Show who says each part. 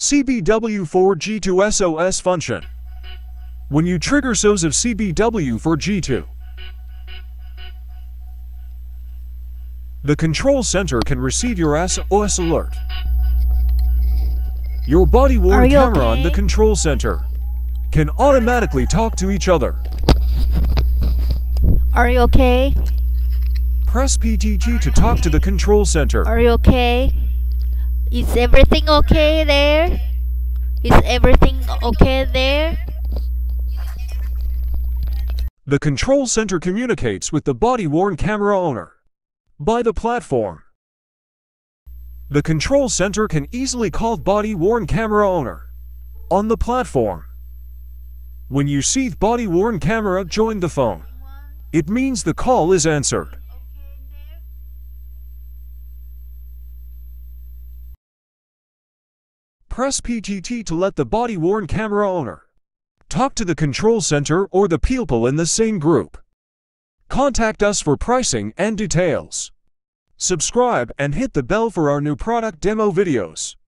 Speaker 1: CBW4G2 SOS function. When you trigger SOS of CBW4G2, the control center can receive your SOS alert. Your body-worn camera on the control center can automatically talk to each other.
Speaker 2: Are you okay?
Speaker 1: Press PTT to talk to the control center.
Speaker 2: Are you okay? Is everything okay there? Is everything okay there?
Speaker 1: The control center communicates with the body-worn camera owner by the platform. The control center can easily call body-worn camera owner on the platform. When you see the body-worn camera join the phone, it means the call is answered. Press PTT to let the body-worn camera owner talk to the control center or the people in the same group. Contact us for pricing and details. Subscribe and hit the bell for our new product demo videos.